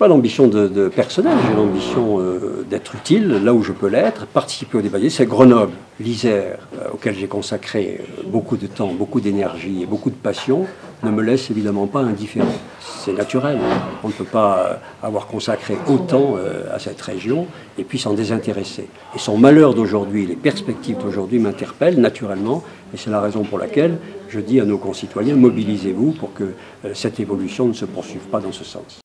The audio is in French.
pas l'ambition de, de personnel, j'ai l'ambition euh, d'être utile là où je peux l'être, participer au débat. C'est Grenoble, l'Isère, euh, auquel j'ai consacré euh, beaucoup de temps, beaucoup d'énergie et beaucoup de passion, ne me laisse évidemment pas indifférent. C'est naturel. Hein. On ne peut pas euh, avoir consacré autant euh, à cette région et puis s'en désintéresser. Et son malheur d'aujourd'hui, les perspectives d'aujourd'hui m'interpellent naturellement et c'est la raison pour laquelle je dis à nos concitoyens, mobilisez-vous pour que cette évolution ne se poursuive pas dans ce sens.